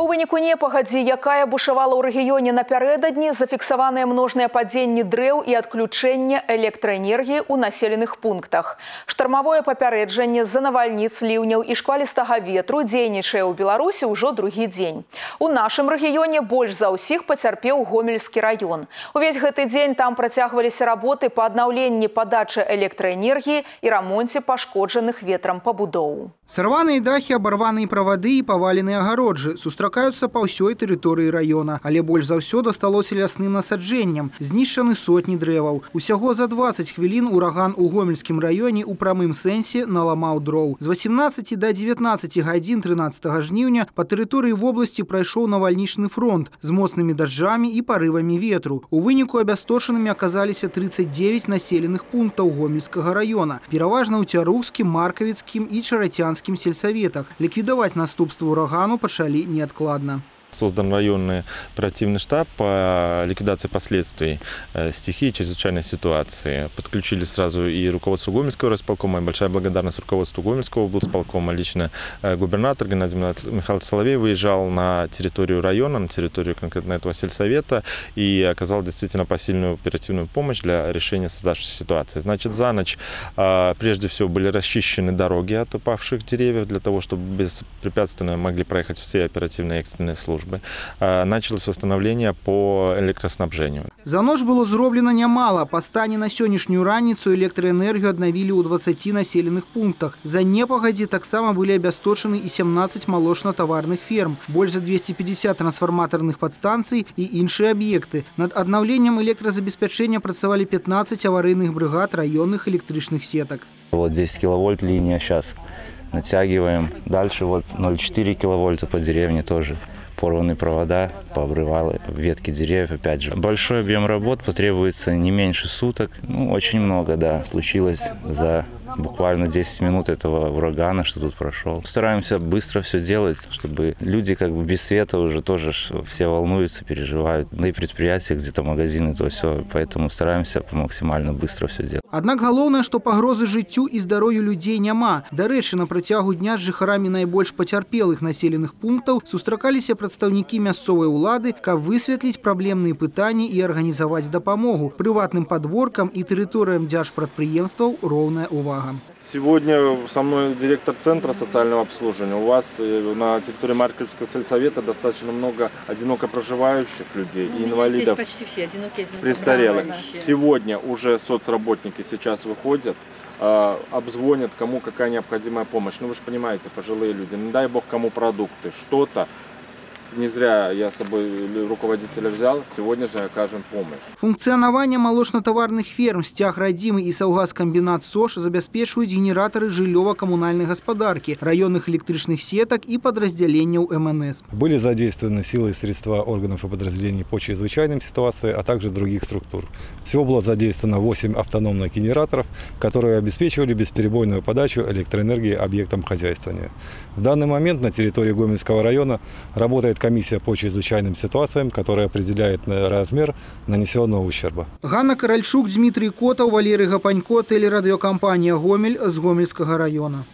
У выніку непагадзі, якая бушавала ў рэгіёне напярэдадні, зафіксаваныя множныя падзенні дрэў і адключэнне электраэнергіі ў населеных пунктах. Штармавое папярэджанне з-за навальніц ліўняў і шквалістага ветру дзейнічае ў Беларусі ўжо другі дзень. У нашым рэгіёне больш за ўсіх пацярпеў гомельскі раён. Увесь гэты дзень там працягваліся работы па аднаўленні падачы электраэнергіі і рамонце пашкоджаных ветрам пабудоў. Сарваныя дахі, абарваныя правады і паваленыя агароджы сустракаюцца па ўсёй тэрыторыі раёна, але больш за ўсё дасталося лясным насаджэнням. Знішчаны сотні дрэваў. Усяго за 20 хвілін ураган у гомельскім раёне ў прамым сэнсе наламаў дроў. З 18 да 19 гадзін 13 жніўня па тэрыторыі вобласці прайшоў навальнічны фронт з моцнымі дажджамі і парывамі ветру. У выніку абястошанымі аказаліся 39 населеных пунктаў гомельскага раёна, пераважна ў цярухскім, маркавіцкім і чарацянскім гражданскім сельсаветах. Ліквідаваць наступствы ўрагану пачалі неадкладна. прохладно. Создан районный оперативный штаб по ликвидации последствий э, стихии чрезвычайной ситуации. Подключили сразу и руководство Гомельского располкома, и большая благодарность руководству Гомельского облсполкома. Лично э, губернатор Геннадий Михайлович Соловей выезжал на территорию района, на территорию конкретно этого сельсовета и оказал действительно посильную оперативную помощь для решения создавшейся ситуации. Значит, за ночь э, прежде всего были расчищены дороги от упавших деревьев для того, чтобы беспрепятственно могли проехать все оперативные экстренные службы службы началось восстановление по электроснабжению. За ноч было зроблена нямала. Па стане на сённяшнюю раніцу электраэнергію аднавілі ў 20 населеных пунктах. За непагадзі таксама былі абясточаны і 17 малочна-таварных ферм, больш за 250 трансфарматарных падстанцый і іншыя аб'екты. Над аднаўленнем электразабеспячэння працавалі 15 аварыйных брыгад раённых электрычных сетак. Вот 10 киловольт линия сейчас натягиваем. Дальше вот 0,4 киловольта по деревне тоже порваны провода, пообрывалы ветки деревьев, опять же. Большой объем работ потребуется не меньше суток. Ну, очень много, да, случилось за буквально 10 минут этого урагана, что тут прошел. Стараемся быстро все делать, чтобы люди как бы без света уже тоже все волнуются, переживают. Да и предприятия, где-то магазины, то все. Поэтому стараемся максимально быстро все делать. Аднак галоўнае, што пагрозы жыццю і здароўю людзей няма. Дарэчы, на працягу дня з жыхарамі найбольш пацярпелых населеных пунктаў сустракаліся прадстаўнікі мясцовай улады, каб высветліць праблемныя пытанні і арганізаваць дапамогу прыватным падворкам і тэрыторыям дзяржпрадпрыемстваў роўная ўвага. Сегодня со мной директор Центра социального обслуживания. У вас э, на территории Марковского сельсовета достаточно много одиноко проживающих людей ну, и инвалидов. Здесь почти все одинокие, одинокие престарелых. Сегодня уже соцработники сейчас выходят, э, обзвонят, кому какая необходимая помощь. Ну вы же понимаете, пожилые люди, не дай бог кому продукты, что-то не зря я с собой руководителя взял, сегодня же окажем помощь. Функционование молочно-товарных ферм, стяг родимый и Саўгазкамбінат СОШ забяспечваюць генераторы жыллёва-коммунальной господарки, районных электричных сеток и подразделений МНС. Были задействованы силы и средства органов и подразделений по чрезвычайным ситуациям, а также других структур. Всего было задействовано 8 автономных генераторов, которые обеспечивали бесперебойную подачу электроэнергии объектам хозяйствования. В данный момент на территории Гомельского района работает комиссия по чрезвычайным ситуациям, которая определяет размер нанесенного ущерба. Ганна Каральчук, Дмитрий Котов, Валерий Гапанько, телерадиокомпания «Гомель» с Гомельского района.